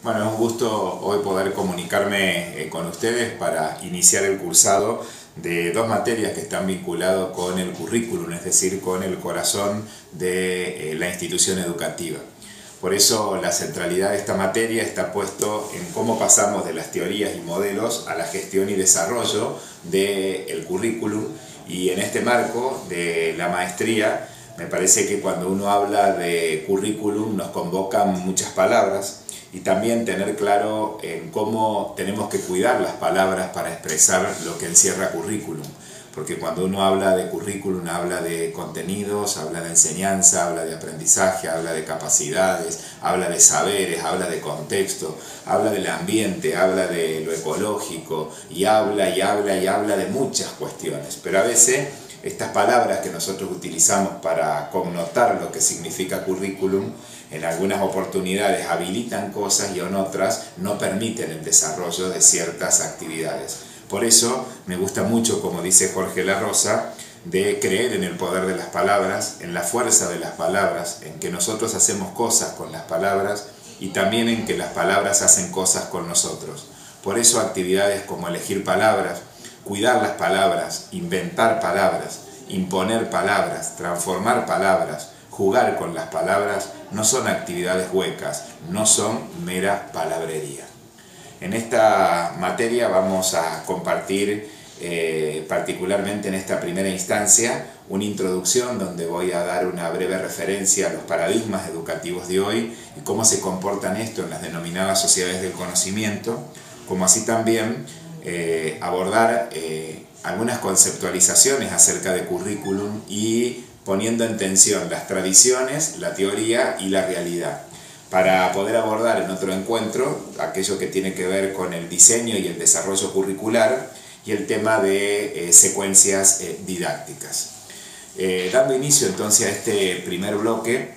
Bueno, es un gusto hoy poder comunicarme eh, con ustedes para iniciar el cursado de dos materias que están vinculadas con el currículum, es decir, con el corazón de eh, la institución educativa. Por eso la centralidad de esta materia está puesto en cómo pasamos de las teorías y modelos a la gestión y desarrollo del currículum y en este marco de la maestría me parece que cuando uno habla de currículum nos convocan muchas palabras y también tener claro en cómo tenemos que cuidar las palabras para expresar lo que encierra currículum. Porque cuando uno habla de currículum habla de contenidos, habla de enseñanza, habla de aprendizaje, habla de capacidades, habla de saberes, habla de contexto, habla del ambiente, habla de lo ecológico y habla y habla y habla de muchas cuestiones. Pero a veces estas palabras que nosotros utilizamos para connotar lo que significa currículum, en algunas oportunidades habilitan cosas y en otras no permiten el desarrollo de ciertas actividades. Por eso me gusta mucho, como dice Jorge La Rosa, de creer en el poder de las palabras, en la fuerza de las palabras, en que nosotros hacemos cosas con las palabras y también en que las palabras hacen cosas con nosotros. Por eso actividades como elegir palabras, cuidar las palabras, inventar palabras, imponer palabras, transformar palabras, jugar con las palabras, no son actividades huecas, no son mera palabrería. En esta materia vamos a compartir eh, particularmente en esta primera instancia una introducción donde voy a dar una breve referencia a los paradigmas educativos de hoy y cómo se comportan esto en las denominadas sociedades del conocimiento, como así también eh, abordar eh, algunas conceptualizaciones acerca de currículum y poniendo en tensión las tradiciones, la teoría y la realidad, para poder abordar en otro encuentro aquello que tiene que ver con el diseño y el desarrollo curricular y el tema de eh, secuencias didácticas. dando inicio entonces a este primer bloque,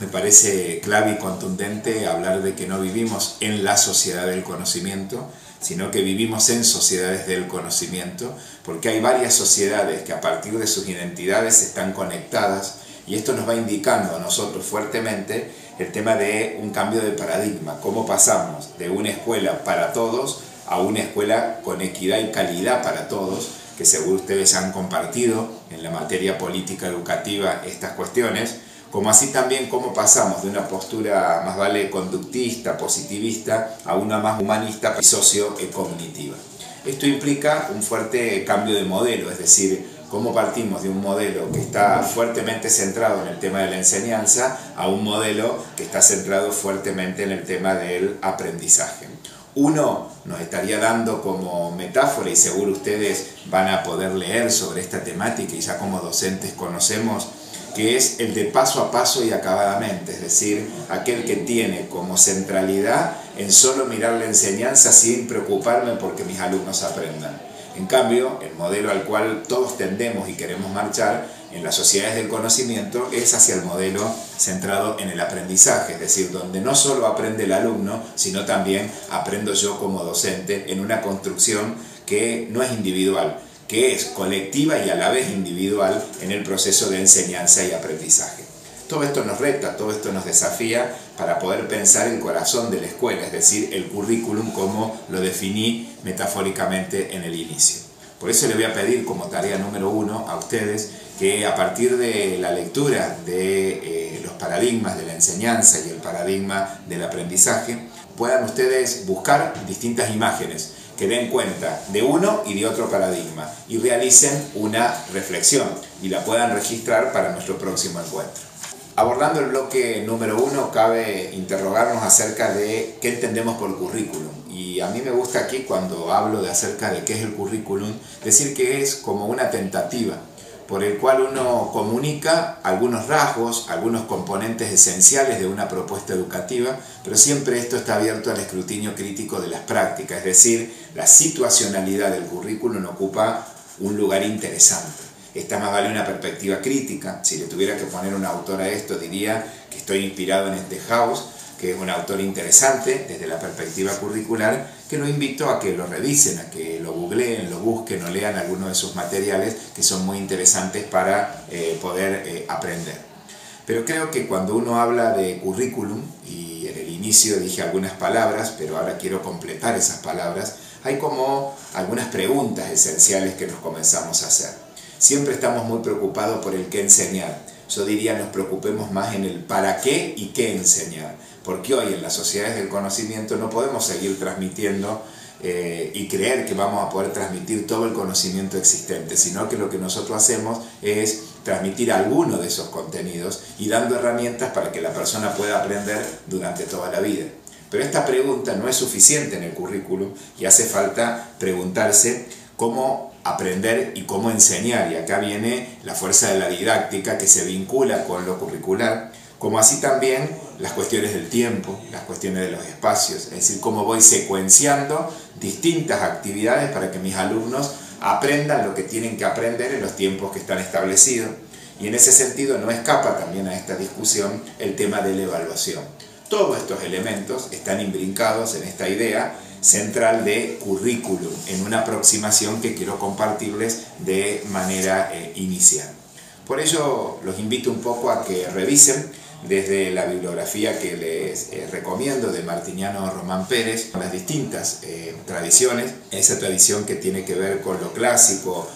me parece clave y contundente hablar de que no vivimos en la sociedad del conocimiento, sino que vivimos en sociedades del conocimiento, porque hay varias sociedades que a partir de sus identidades están conectadas y esto nos va indicando a nosotros fuertemente el tema de un cambio de paradigma, cómo pasamos de una escuela para todos a una escuela con equidad y calidad para todos, que seguro ustedes han compartido en la materia política educativa estas cuestiones, como así también cómo pasamos de una postura más vale conductista, positivista, a una más humanista y sociocognitiva. Esto implica un fuerte cambio de modelo, es decir, cómo partimos de un modelo que está fuertemente centrado en el tema de la enseñanza a un modelo que está centrado fuertemente en el tema del aprendizaje. Uno nos estaría dando como metáfora, y seguro ustedes van a poder leer sobre esta temática y ya como docentes conocemos, que es el de paso a paso y acabadamente, es decir, aquel que tiene como centralidad en solo mirar la enseñanza sin preocuparme porque mis alumnos aprendan. En cambio, el modelo al cual todos tendemos y queremos marchar en las sociedades del conocimiento es hacia el modelo centrado en el aprendizaje, es decir, donde no solo aprende el alumno, sino también aprendo yo como docente en una construcción que no es individual, que es colectiva y a la vez individual en el proceso de enseñanza y aprendizaje. Todo esto nos reta, todo esto nos desafía para poder pensar el corazón de la escuela, es decir, el currículum como lo definí metafóricamente en el inicio. Por eso le voy a pedir como tarea número uno a ustedes que a partir de la lectura de eh, los paradigmas de la enseñanza y el paradigma del aprendizaje, puedan ustedes buscar distintas imágenes que den cuenta de uno y de otro paradigma y realicen una reflexión y la puedan registrar para nuestro próximo encuentro. Abordando el bloque número uno, cabe interrogarnos acerca de qué entendemos por currículum. Y a mí me gusta aquí, cuando hablo de acerca de qué es el currículum, decir que es como una tentativa por el cual uno comunica algunos rasgos, algunos componentes esenciales de una propuesta educativa, pero siempre esto está abierto al escrutinio crítico de las prácticas, es decir, la situacionalidad del currículum ocupa un lugar interesante. Esta más vale una perspectiva crítica, si le tuviera que poner un autor a esto diría que estoy inspirado en este House, que es un autor interesante desde la perspectiva curricular, que lo invito a que lo revisen, a que lo googleen, lo busquen o lean algunos de sus materiales que son muy interesantes para eh, poder eh, aprender. Pero creo que cuando uno habla de currículum y en el inicio dije algunas palabras, pero ahora quiero completar esas palabras, hay como algunas preguntas esenciales que nos comenzamos a hacer. Siempre estamos muy preocupados por el qué enseñar. Yo diría nos preocupemos más en el para qué y qué enseñar, porque hoy en las sociedades del conocimiento no podemos seguir transmitiendo eh, y creer que vamos a poder transmitir todo el conocimiento existente, sino que lo que nosotros hacemos es transmitir alguno de esos contenidos y dando herramientas para que la persona pueda aprender durante toda la vida. Pero esta pregunta no es suficiente en el currículum y hace falta preguntarse cómo aprender y cómo enseñar. Y acá viene la fuerza de la didáctica que se vincula con lo curricular, como así también las cuestiones del tiempo, las cuestiones de los espacios, es decir, cómo voy secuenciando distintas actividades para que mis alumnos aprendan lo que tienen que aprender en los tiempos que están establecidos. Y en ese sentido no escapa también a esta discusión el tema de la evaluación. Todos estos elementos están imbrincados en esta idea central de currículum, en una aproximación que quiero compartirles de manera eh, inicial. Por ello los invito un poco a que revisen desde la bibliografía que les eh, recomiendo de Martiniano Román Pérez, las distintas eh, tradiciones, esa tradición que tiene que ver con lo clásico,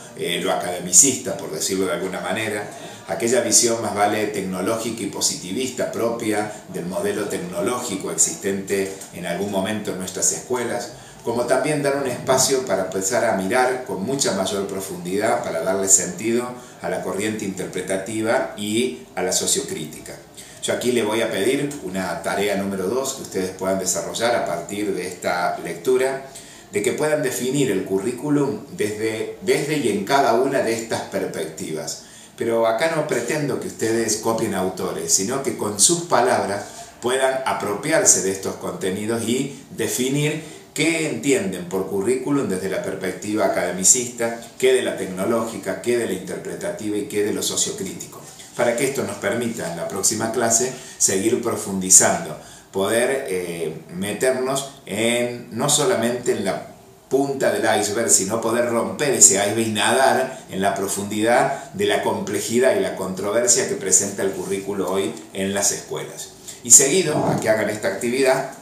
lo academicista, por decirlo de alguna manera, aquella visión más vale tecnológica y positivista propia del modelo tecnológico existente en algún momento en nuestras escuelas, como también dar un espacio para empezar a mirar con mucha mayor profundidad, para darle sentido a la corriente interpretativa y a la sociocrítica. Yo aquí le voy a pedir una tarea número dos que ustedes puedan desarrollar a partir de esta lectura, de que puedan definir el currículum desde, desde y en cada una de estas perspectivas. Pero acá no pretendo que ustedes copien autores, sino que con sus palabras puedan apropiarse de estos contenidos y definir qué entienden por currículum desde la perspectiva academicista, qué de la tecnológica, qué de la interpretativa y qué de lo sociocrítico. Para que esto nos permita en la próxima clase seguir profundizando, poder eh, meternos en no solamente en la punta del iceberg, sino poder romper ese iceberg y nadar en la profundidad de la complejidad y la controversia que presenta el currículo hoy en las escuelas. Y seguido a que hagan esta actividad,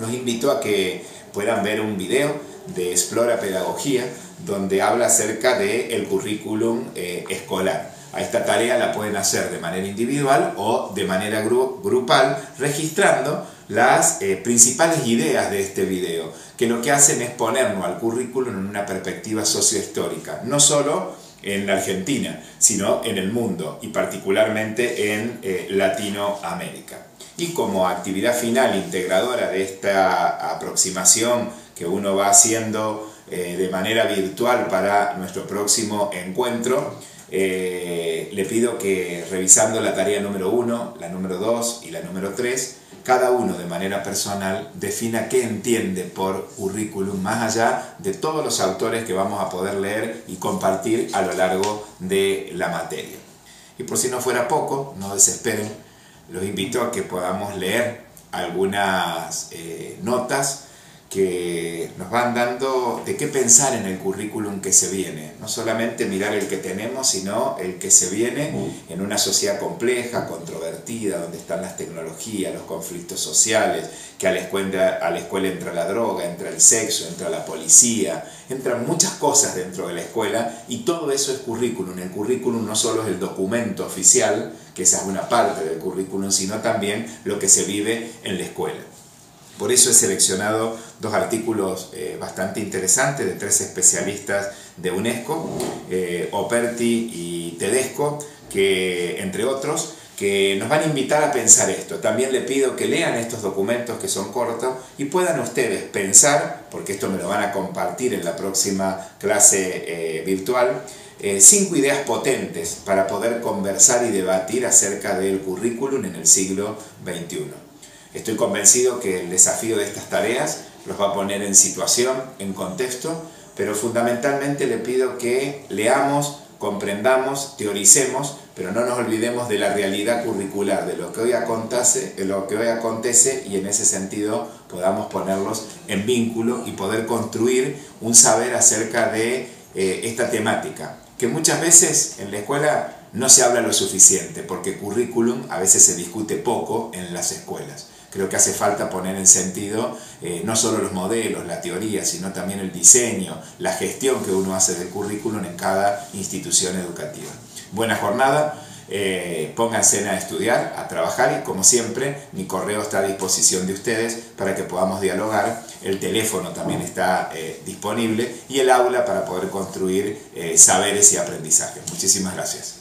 los invito a que puedan ver un video de Explora Pedagogía, donde habla acerca del el currículum eh, escolar a esta tarea la pueden hacer de manera individual o de manera grupal, registrando las eh, principales ideas de este video, que lo que hacen es ponernos al currículum en una perspectiva sociohistórica, no solo en la Argentina, sino en el mundo y particularmente en eh, Latinoamérica. Y como actividad final integradora de esta aproximación que uno va haciendo eh, de manera virtual para nuestro próximo encuentro, le pido que revisando la tarea número 1, la número 2 y la número 3, cada uno de manera personal defina qué entiende por currículum, más allá de todos los autores que vamos a poder leer y compartir a lo largo de la materia. Y por si no fuera poco, no desesperen, los invito a que podamos leer algunas eh, notas que nos van dando de qué pensar en el currículum que se viene. No solamente mirar el que tenemos, sino el que se viene en una sociedad compleja, controvertida, donde están las tecnologías, los conflictos sociales, que a la escuela, a la escuela entra la droga, entra el sexo, entra la policía, entran muchas cosas dentro de la escuela y todo eso es currículum. El currículum no solo es el documento oficial, que esa es una parte del currículum, sino también lo que se vive en la escuela. Por eso he seleccionado dos artículos eh, bastante interesantes de tres especialistas de UNESCO, eh, Operti y Tedesco, que entre otros, que nos van a invitar a pensar esto. También le pido que lean estos documentos que son cortos y puedan ustedes pensar, porque esto me lo van a compartir en la próxima clase eh, virtual, cinco ideas potentes para poder conversar y debatir acerca del currículum en el siglo XXI. Estoy convencido que el desafío de estas tareas los va a poner en situación, en contexto, pero fundamentalmente le pido que leamos, comprendamos, teoricemos, pero no nos olvidemos de la realidad curricular, de lo que hoy acontece, de lo que hoy acontece y en ese sentido podamos ponerlos en vínculo y poder construir un saber acerca de eh, esta temática, que muchas veces en la escuela no se habla lo suficiente, porque currículum a veces se discute poco en las escuelas. Creo que hace falta poner en sentido eh, no solo los modelos, la teoría, sino también el diseño, la gestión que uno hace del currículum en cada institución educativa. Buena jornada. Eh, pónganse a estudiar, a trabajar y como siempre mi correo está a disposición de ustedes para que podamos dialogar, el teléfono también está eh, disponible y el aula para poder construir saberes y aprendizajes. Muchísimas gracias.